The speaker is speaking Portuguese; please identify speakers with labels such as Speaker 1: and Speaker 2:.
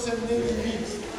Speaker 1: você nem limites.